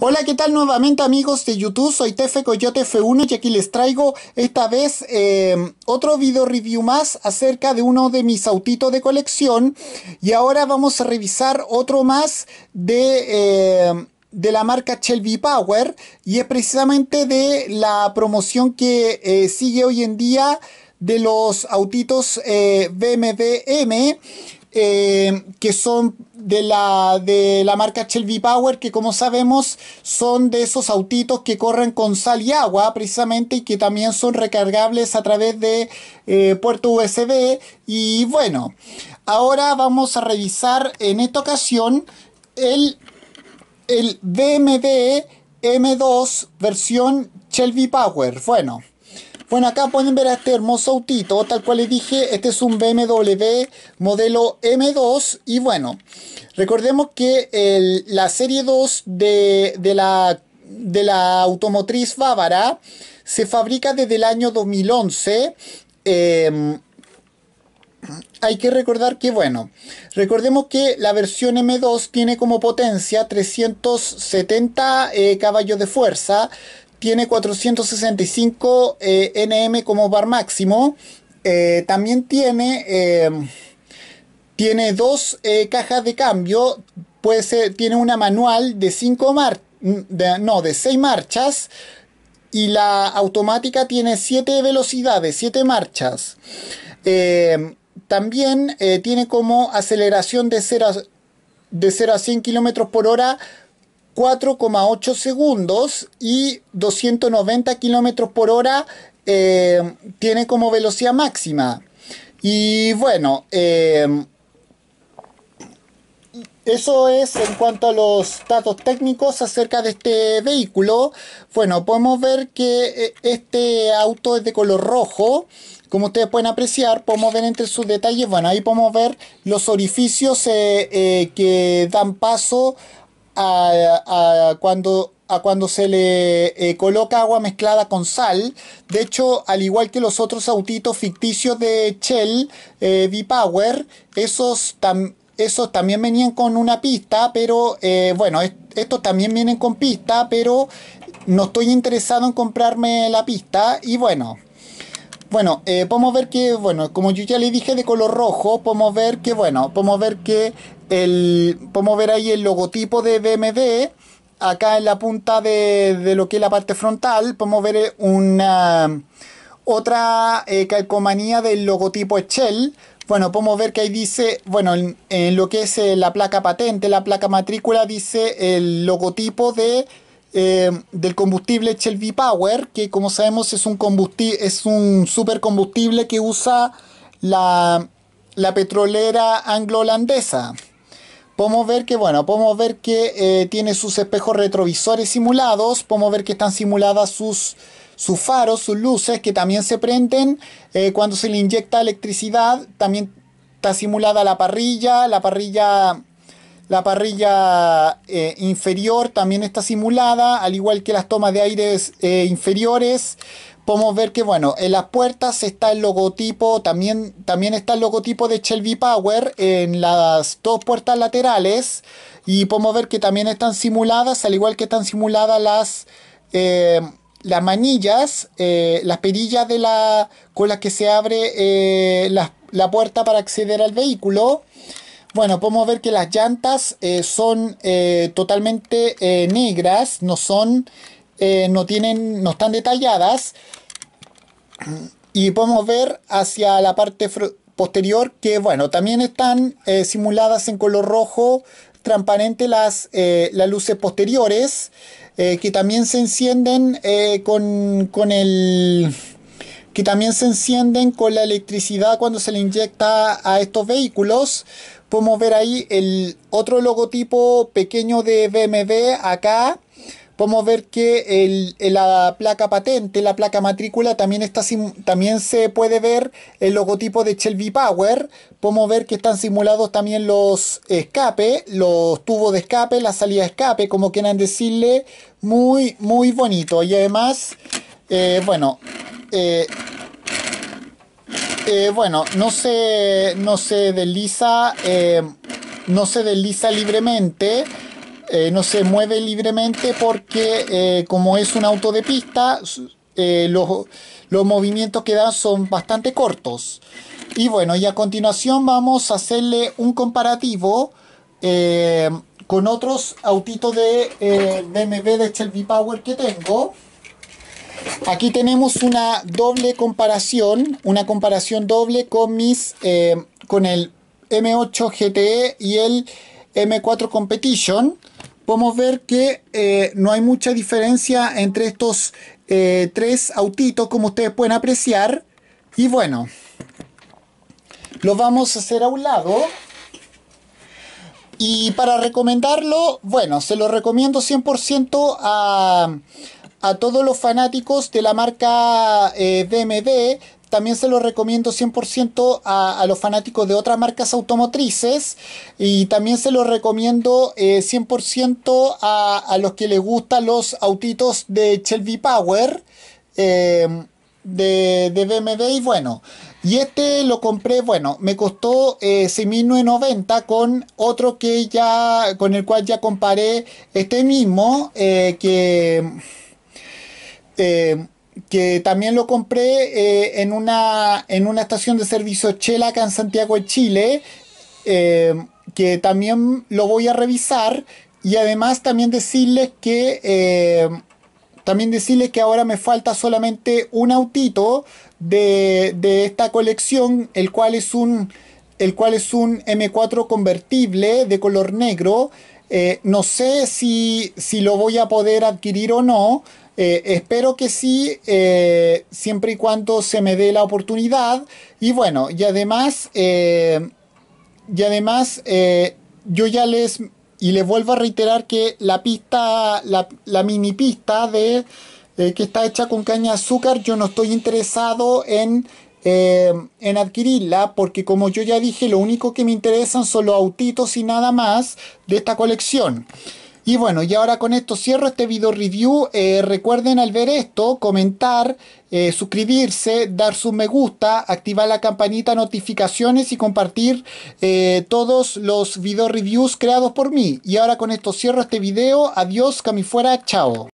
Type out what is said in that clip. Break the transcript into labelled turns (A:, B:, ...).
A: Hola, ¿qué tal nuevamente amigos de YouTube? Soy Tefe Coyote F1 y aquí les traigo esta vez eh, otro video review más acerca de uno de mis autitos de colección. Y ahora vamos a revisar otro más de... Eh, de la marca Shelby Power y es precisamente de la promoción que eh, sigue hoy en día de los autitos BMW que son de la, de la marca Shelby Power, que como sabemos son de esos autitos que corren con sal y agua precisamente y que también son recargables a través de eh, puerto USB. Y bueno, ahora vamos a revisar en esta ocasión el, el BMW M2 versión Shelby Power. Bueno. Bueno, acá pueden ver este hermoso autito, tal cual les dije, este es un BMW modelo M2 y bueno, recordemos que la serie 2 de, la, de la automotriz bávara se fabrica desde el año 2011. Em, hay que recordar que, bueno, recordemos que la versión M2 tiene como potencia 370 eh, caballos de fuerza, tiene 465 eh, NM como bar máximo. Eh, también tiene, eh, tiene dos cajas de cambio. Puede ser, tiene una manual de 5 mar no, de 6 marchas. Y la automática tiene 7 velocidades, 7 marchas. también tiene como aceleración de 0 a, de 0 a 100 km por hora 4,8 segundos y 290 kilómetros por hora eh, tiene como velocidad máxima. Y bueno, eh, eso es en cuanto a los datos técnicos acerca de este vehículo. Bueno, podemos ver que eh, este auto es de color rojo. Como ustedes pueden apreciar, podemos ver entre sus detalles, bueno, ahí podemos ver los orificios que dan paso a, cuando, a cuando se le eh, coloca agua mezclada con sal. De hecho, al igual que los otros autitos ficticios de Shell eh, V-Power, esos, esos también venían con una pista, pero eh, bueno, estos también vienen con pista, pero no estoy interesado en comprarme la pista. Y bueno, bueno, eh, podemos ver que, bueno, como yo ya le dije de color rojo, podemos ver que, bueno, podemos ver que el, podemos ver ahí el logotipo de BMW, acá en la punta de, lo que es la parte frontal, podemos ver una otra eh, calcomanía del logotipo Shell. Bueno, podemos ver que ahí dice, bueno, en, lo que es eh, la placa patente, la placa matrícula, dice el logotipo de eh, del combustible Shell Power, que como sabemos es un, combustible, es un supercombustible que usa la, la petrolera anglo-holandesa. Podemos ver que, bueno, podemos ver que eh, tiene sus espejos retrovisores simulados, podemos ver que están simuladas sus, sus faros, sus luces, que también se prenden eh, cuando se le inyecta electricidad, también está simulada la parrilla, la parrilla la parrilla eh, inferior también está simulada, al igual que las tomas de aire eh, inferiores. Podemos ver que, bueno, en las puertas está el logotipo, también, también está el logotipo de Shelby Power en las dos puertas laterales. Y podemos ver que también están simuladas, al igual que están simuladas las, eh, las manillas, las perillas de la, con las que se abre la, la puerta para acceder al vehículo. Bueno, podemos ver que las llantas eh, son eh, totalmente eh, negras, no son, no tienen, no están detalladas. Y podemos ver hacia la parte posterior que, bueno, también están simuladas en color rojo transparente las, las luces posteriores, que también se encienden con, con el que también se encienden con la electricidad cuando se le inyecta a estos vehículos podemos ver ahí el otro logotipo pequeño de BMW acá. Podemos ver que la placa patente, la placa matrícula, también, está, también se puede ver el logotipo de Shelby Power. Podemos ver que están simulados también los escape, los tubos de escape, la salida de escape, como quieran decirle. Muy, muy bonito. Y además, eh, bueno, eh, eh, bueno, no se, no se desliza, eh, no se desliza libremente. eh, no se mueve libremente porque como es un auto de pista, los, los movimientos que da son bastante cortos. Y bueno, y a continuación vamos a hacerle un comparativo con otros autitos de BMW de Shelby Power que tengo. Aquí tenemos una doble comparación, una comparación doble con mis, con el M8 GTE y el M4 Competition. Podemos ver que eh, no hay mucha diferencia entre estos eh, tres autitos como ustedes pueden apreciar. Y bueno lo vamos a hacer a un lado. Y para recomendarlo bueno se lo recomiendo 100% a, a todos los fanáticos de la marca eh, BMW también se lo recomiendo 100% a, los fanáticos de otras marcas automotrices. Y también se lo recomiendo 100% eh, a, los que les gustan los autitos de Shelby Power. Eh, de, BMW y bueno. Y este lo compré, bueno, me costó eh, 6.990 con otro que ya, con el cual ya comparé este mismo, eh, que que también lo compré eh, en, una, en una estación de servicio Chela acá en Santiago de Chile, eh, que también lo voy a revisar y además también decirles que eh, también decirles que ahora me falta solamente un autito de, de, esta colección, el cual es un el cual es un M4 convertible de color negro. no sé si, si lo voy a poder adquirir o no. Eh, espero que sí, eh, siempre y cuando se me dé la oportunidad. Y bueno, y además, eh, y además yo ya les, y les vuelvo a reiterar que la pista, la, mini pista de, que está hecha con caña de azúcar, yo no estoy interesado en, en adquirirla, porque como yo ya dije, lo único que me interesan son los autitos y nada más de esta colección. Y bueno, y ahora con esto cierro este video review. Eh, recuerden al ver esto, comentar, eh, suscribirse, dar su me gusta, activar la campanita notificaciones y compartir eh, todos los video reviews creados por mí. Y ahora con esto cierro este video. Adiós, que fuera, chao.